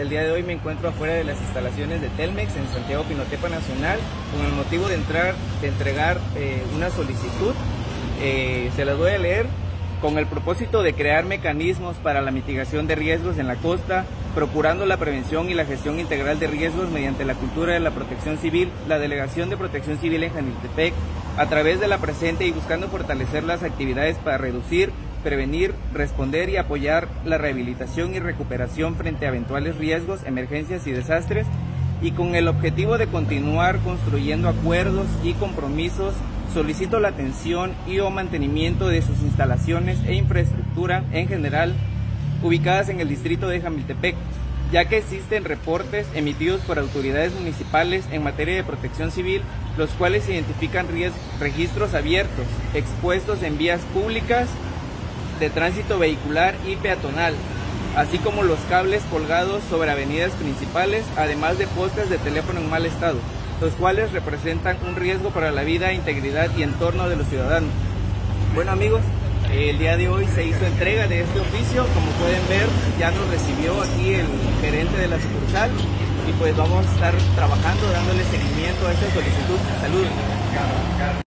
El día de hoy me encuentro afuera de las instalaciones de Telmex en Santiago Pinotepa Nacional con el motivo de entrar, de entregar eh, una solicitud. Eh, se las voy a leer con el propósito de crear mecanismos para la mitigación de riesgos en la costa, procurando la prevención y la gestión integral de riesgos mediante la cultura de la protección civil, la Delegación de Protección Civil en Janiltepec, a través de la presente y buscando fortalecer las actividades para reducir prevenir, responder y apoyar la rehabilitación y recuperación frente a eventuales riesgos, emergencias y desastres, y con el objetivo de continuar construyendo acuerdos y compromisos, solicito la atención y o mantenimiento de sus instalaciones e infraestructura en general ubicadas en el distrito de Jamiltepec, ya que existen reportes emitidos por autoridades municipales en materia de protección civil, los cuales identifican registros abiertos, expuestos en vías públicas de tránsito vehicular y peatonal, así como los cables colgados sobre avenidas principales, además de postes de teléfono en mal estado, los cuales representan un riesgo para la vida, integridad y entorno de los ciudadanos. Bueno amigos, el día de hoy se hizo entrega de este oficio, como pueden ver ya nos recibió aquí el gerente de la sucursal y pues vamos a estar trabajando dándole seguimiento a esta solicitud. Saludos.